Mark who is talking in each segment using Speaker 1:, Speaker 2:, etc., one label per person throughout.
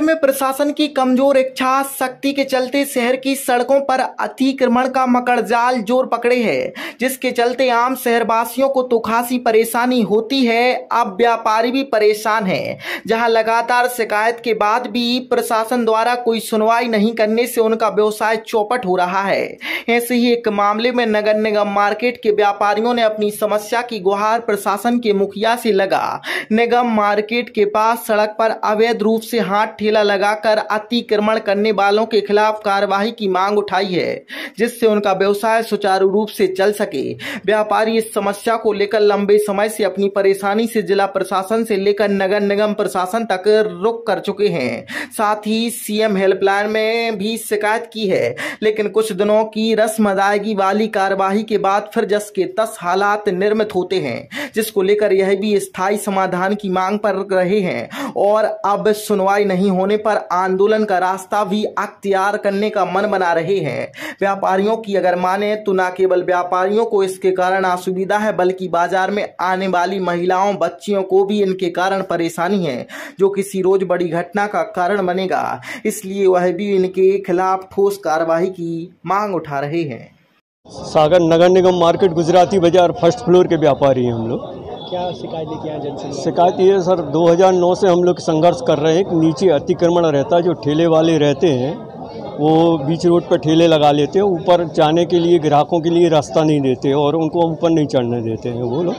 Speaker 1: में प्रशासन की कमज़ोर इच्छा शक्ति के चलते शहर की सड़कों पर अतिक्रमण का मकड़जाल ज़ोर पकड़े है, जिसके चलते आम शहरवासियों को तो खासी परेशानी होती है। अब व्यापारी भी परेशान है, जहाँ लगातार शिकायत के बाद भी प्रशासन द्वारा कोई सुनवाई नहीं करने से उनका व्यवसाय चौपट हो रहा है। ऐसे ही एक मामले में नगर निगम मार्केट के व्यापारियों ने अपनी समस्या की गुहार प्रशासन के मुखिया से लगा। निगम मार्केट के पास सड़क पर अवैध रूप से हाथ ठेला लगाकर अतिक्रमण करने वालों के खिलाफ कार्यवाही की मांग उठाई है, जिससे उनका व्यवसाय सुचारू रूप से चल सके। व्यापारी इस समस्या को लेकर लंबे समय से अपनी परेशानी से जिला प्रशासन से लेकर नगर निगम प्रशासन तक रुक कर चुके हैं। साथ ही सीएम हेल्पलाइन में भी शिकायत की है, लेकिन कुछ दिनों की रस्म अदायगी वाली कार्यवाही के बाद फिर जस के तस हालात निर्मित होते हैं, जिसको लेकर यह भी स्थायी समाधान की मांग पर रहे हैं, और अब सुनवाई नहीं होने पर आंदोलन का रास्ता भी अख्तियार करने का मन बना रहे हैं। व्यापारियों की अगर माने तो न केवल व्यापारियों को इसके कारण असुविधा है, बल्कि बाज़ार में आने वाली महिलाओं, बच्चियों को भी इनके कारण परेशानी है, जो किसी रोज बड़ी घटना का कारण बनेगा। इसलिए वह भी इनके खिलाफ ठोस कार्रवाई की मांग उठा रहे हैं।
Speaker 2: सागर नगर निगम मार्केट, गुजराती बाज़ार, फ़र्स्ट फ्लोर के व्यापारी हैं हम लोग।
Speaker 3: क्या शिकायत लेके आए
Speaker 2: शिकायत ये सर 2009 से हम लोग संघर्ष कर रहे हैं। कि नीचे अतिक्रमण रहता है, जो ठेले वाले रहते हैं, वो बीच रोड पर ठेले लगा लेते हैं, ऊपर जाने के लिए, ग्राहकों के लिए रास्ता नहीं देते और उनको ऊपर नहीं चढ़ने देते हैं, वो लोग।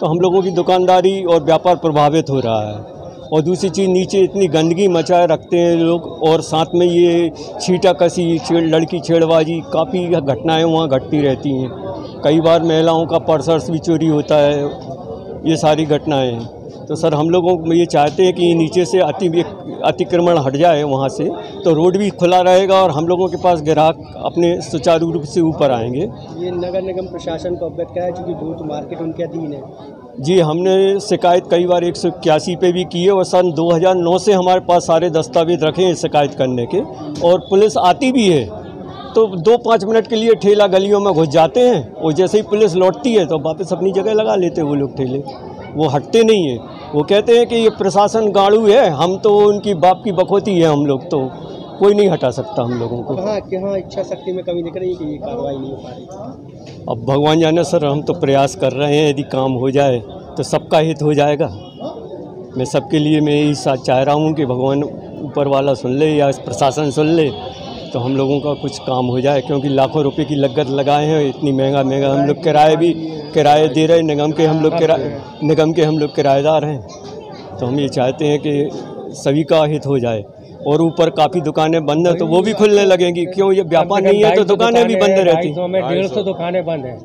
Speaker 2: तो हम लोगों की दुकानदारी और व्यापार प्रभावित हो रहा है। और दूसरी चीज़, नीचे इतनी गंदगी मचाए रखते हैं लोग, और साथ में ये छीटा कसी, छेड़, लड़की छेड़बाजी, काफ़ी घटनाएँ वहाँ घटती रहती हैं। कई बार महिलाओं का पर्सर्स भी चोरी होता है ये सारी घटनाएँ हैं। तो सर हम लोगों को ये चाहते हैं कि नीचे से अति अतिक्रमण हट जाए वहाँ से तो रोड भी खुला रहेगा और हम लोगों के पास ग्राहक अपने सुचारू रूप से ऊपर आएँगे।
Speaker 3: ये नगर निगम प्रशासन को अवगत कराया चूँकि बूथ मार्केट उनके अधीन है।
Speaker 2: जी हमने शिकायत कई बार एक सौ इक्यासी पे भी की है और सन 2009 से हमारे पास सारे दस्तावेज़ रखे हैं शिकायत करने के और पुलिस आती भी है। तो दो पाँच मिनट के लिए ठेला गलियों में घुस जाते हैं। और जैसे ही पुलिस लौटती है तो वापस अपनी जगह लगा लेते हैं वो लोग ठेले। वो हटते नहीं हैं। वो कहते हैं कि ये प्रशासन गाड़ू है। हम तो उनकी बाप की बखोती है हम लोग तो। कोई नहीं हटा सकता हम लोगों को।
Speaker 3: कहाँ कहाँ इच्छा शक्ति में कमी दिख रही है कि ये कार्रवाई नहीं हो पा रही?
Speaker 2: अब भगवान जाने सर हम तो प्रयास कर रहे हैं यदि काम हो जाए तो सबका हित हो जाएगा। मैं सबके लिए मैं यही चाह रहा हूँ कि भगवान ऊपर वाला सुन ले या प्रशासन सुन ले। तो हम लोगों का कुछ काम हो जाए क्योंकि लाखों रुपए की लगत लगाए हैं इतनी महँगा महँगा हम लोग किराए भी किराए दे रहे निगम के हम लोग किराए निगम के हम लोग किराएदार हैं। तो हम ये चाहते हैं कि सभी का हित हो जाए। और ऊपर काफ़ी दुकानें बंद हैं तो वो भी खुलने लगेंगी। क्यों? ये व्यापार नहीं है तो दुकानें भी बंद रहती
Speaker 3: डेढ़ सौ। दुकानें बंद हैं।